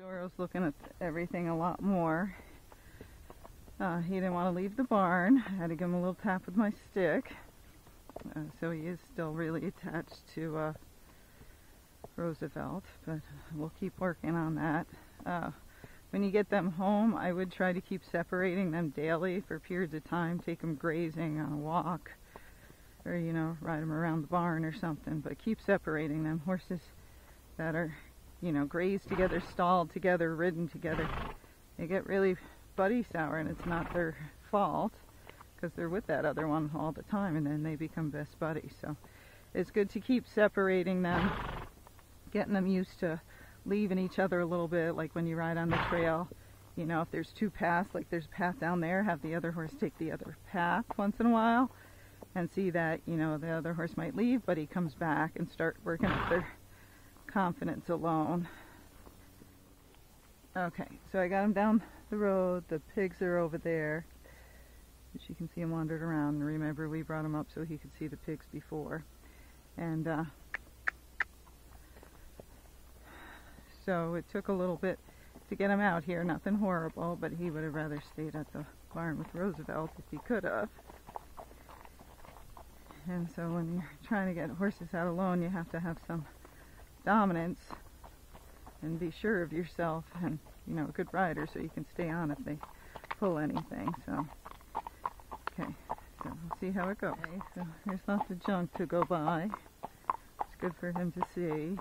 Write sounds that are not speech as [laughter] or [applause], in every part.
Zorro's looking at everything a lot more. Uh, he didn't want to leave the barn. I had to give him a little tap with my stick. Uh, so he is still really attached to uh, Roosevelt, but we'll keep working on that. Uh, when you get them home, I would try to keep separating them daily for periods of time. Take them grazing on a walk, or you know, ride them around the barn or something. But keep separating them. Horses that are, you know, grazed together, stalled together, ridden together, they get really buddy sour, and it's not their fault because they're with that other one all the time, and then they become best buddies. So it's good to keep separating them, getting them used to leaving each other a little bit, like when you ride on the trail. You know, if there's two paths, like there's a path down there, have the other horse take the other path once in a while and see that, you know, the other horse might leave, but he comes back and start working up their confidence alone. Okay, so I got him down the road. The pigs are over there. As you can see him wandered around. Remember, we brought him up so he could see the pigs before. And uh, so it took a little bit to get him out here. Nothing horrible, but he would have rather stayed at the barn with Roosevelt if he could have. And so when you're trying to get horses out alone, you have to have some dominance and be sure of yourself and, you know, a good rider so you can stay on if they pull anything. So, okay, so we'll see how it goes. Okay, so there's lots of junk to go by. It's good for him to see.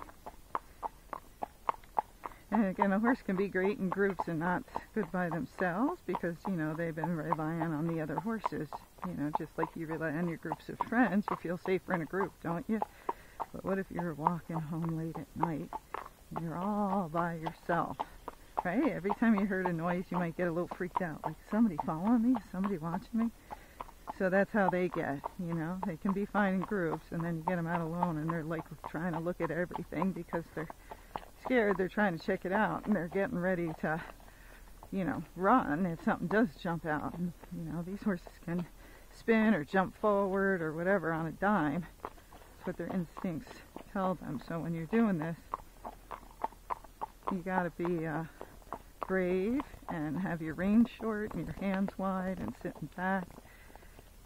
And again, a horse can be great in groups and not good by themselves because, you know, they've been relying on the other horses. You know, just like you rely on your groups of friends, you feel safer in a group, don't you? But what if you're walking home late at night and you're all by yourself? Right? Every time you heard a noise, you might get a little freaked out. Like, somebody following me? Somebody watching me? So that's how they get, you know. They can be fine in groups, and then you get them out alone, and they're like trying to look at everything because they're scared. They're trying to check it out, and they're getting ready to, you know, run if something does jump out. And, you know, these horses can spin or jump forward or whatever on a dime. That's what their instincts tell them. So when you're doing this, you got to be uh, brave and have your reins short and your hands wide and sitting back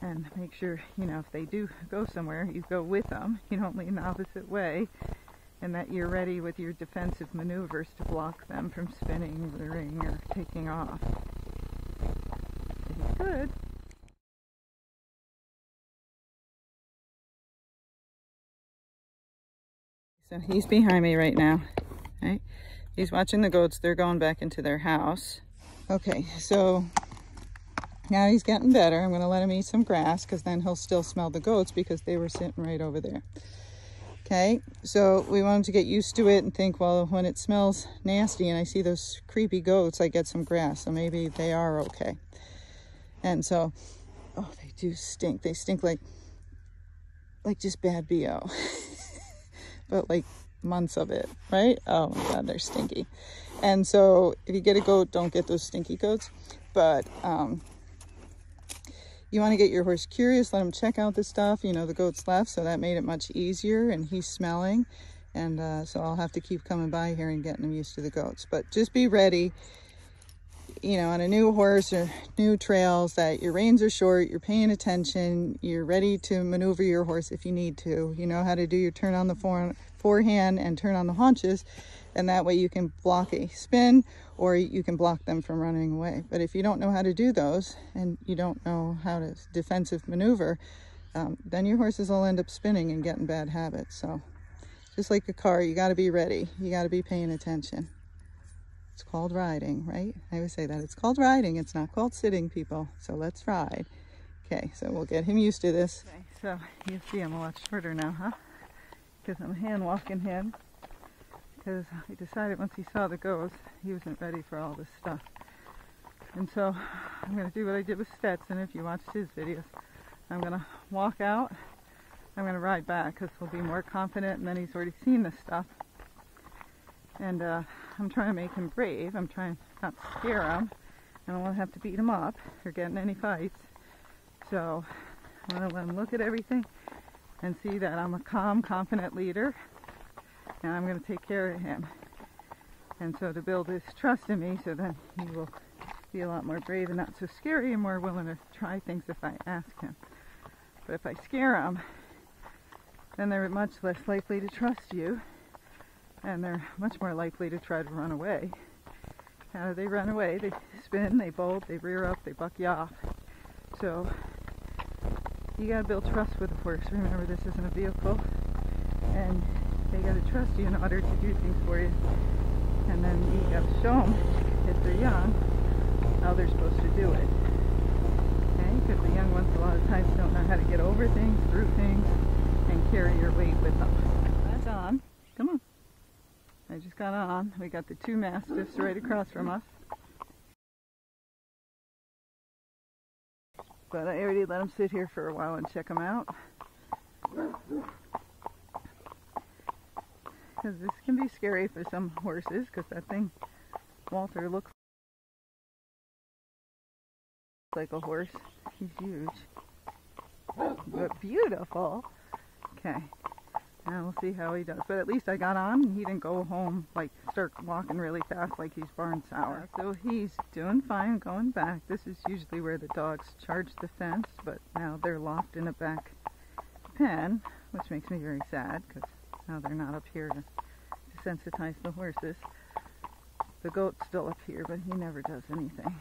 and make sure, you know, if they do go somewhere, you go with them. [laughs] You don't lean the opposite way and that you're ready with your defensive maneuvers to block them from spinning the ring or taking off. He's good. So he's behind me right now. Right? He's watching the goats. They're going back into their house. Okay, so now he's getting better. I'm going to let him eat some grass because then he'll still smell the goats because they were sitting right over there. Okay, so we want him to get used to it and think, well, when it smells nasty and I see those creepy goats, I get some grass. So maybe they are okay. And so, oh, they do stink. They stink like, like just bad BO. [laughs] but like months of it, right? Oh my God, they're stinky. And so if you get a goat, don't get those stinky goats. But um, you want to get your horse curious, let him check out the stuff. You know, the goats left, so that made it much easier, and he's smelling. And uh, so I'll have to keep coming by here and getting him used to the goats. But just be ready, you know, on a new horse or new trails that your reins are short, you're paying attention, you're ready to maneuver your horse if you need to. You know how to do your turn on the fore forehand and turn on the haunches and that way you can block a spin or you can block them from running away. But if you don't know how to do those and you don't know how to defensive maneuver, um, then your horses will end up spinning and getting bad habits. So just like a car, you got to be ready. You got to be paying attention. It's called riding, right? I always say that. It's called riding. It's not called sitting, people. So let's ride. Okay, so we'll get him used to this. Okay, so you see I'm a lot shorter now, huh? Because I'm hand walking him because he decided once he saw the ghost, he wasn't ready for all this stuff. And so I'm going to do what I did with Stetson if you watched his videos. I'm going to walk out. I'm going to ride back because he'll be more confident and then he's already seen this stuff. And uh, I'm trying to make him brave. I'm trying not to scare him. I don't want to have to beat him up or get in any fights. So I'm going to let him look at everything and see that I'm a calm, confident leader and I'm going to take care of him. And so to build his trust in me, so then he will be a lot more brave and not so scary and more willing to try things if I ask him. But if I scare him, then they're much less likely to trust you and they're much more likely to try to run away. How do they run away? They spin, they bolt, they rear up, they buck you off. So you gotta build trust with the horse. Remember, this isn't a vehicle, and they gotta trust you in order to do things for you. And then you gotta show them if they're young how they're supposed to do it. Okay? Because the young ones a lot of times don't know how to get over things, through things, and carry your weight with them. That's on. Come on. I just got on. We got the two mastiffs right across from us. But I already let them sit here for a while and check them out. Because this can be scary for some horses, because that thing, Walter, looks like a horse. He's huge. But beautiful. Okay. And we'll see how he does. But at least I got on and he didn't go home, like start walking really fast like he's barn sour. So he's doing fine going back. This is usually where the dogs charge the fence, but now they're locked in a back pen, which makes me very sad because now they're not up here to, to sensitize the horses. The goat's still up here, but he never does anything.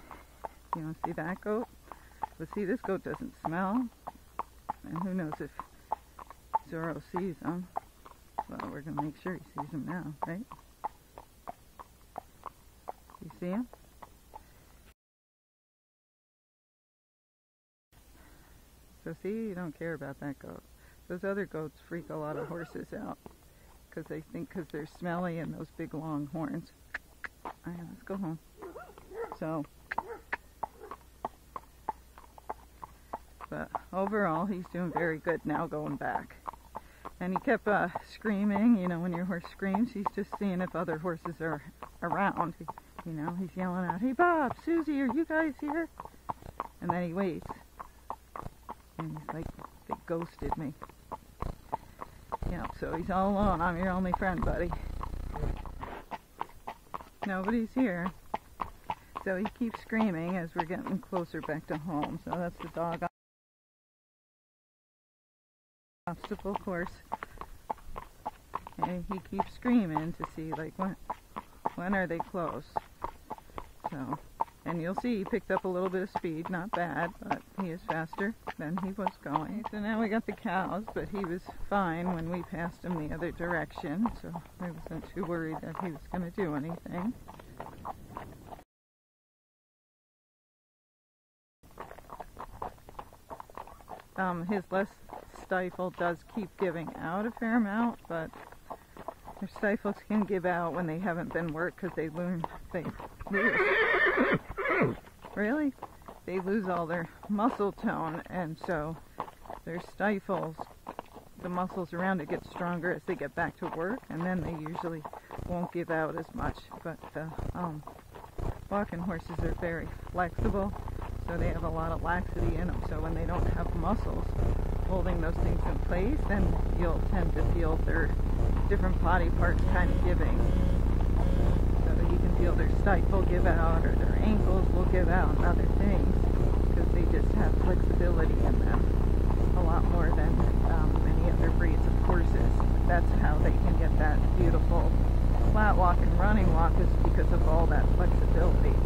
You want to see that goat? But see, this goat doesn't smell. And who knows if Zorro sees him. Um, well, we're going to make sure he sees them now, right? You see him? So see, you don't care about that goat. Those other goats freak a lot of horses out because they think because they're smelly and those big long horns. All right, let's go home. So, but overall, he's doing very good now going back. And he kept uh, screaming, you know, when your horse screams, he's just seeing if other horses are around. You know, he's yelling out, hey Bob, Susie, are you guys here? And then he waits. And he's like, they ghosted me. Yeah, so he's all alone. I'm your only friend, buddy. Nobody's here. So he keeps screaming as we're getting closer back to home. So that's the dog obstacle course. And he keeps screaming to see like when when are they close. So and you'll see he picked up a little bit of speed, not bad, but he is faster than he was going. So now we got the cows, but he was fine when we passed him the other direction, so I wasn't too worried that he was going to do anything. Um, his less stifle does keep giving out a fair amount, but their stifles can give out when they haven't been worked because they learn they lose. really? They lose all their muscle tone, and so their stifles, the muscles around it get stronger as they get back to work, and then they usually won't give out as much. But the um, walking horses are very flexible, so they have a lot of laxity in them. So when they don't have muscles, holding those things in place, then you'll tend to feel their different body parts kind of giving. So you can feel their stifle give out or their ankles will give out and other things because they just have flexibility in them a lot more than um, many other breeds of horses. That's how they can get that beautiful flat walk and running walk is because of all that flexibility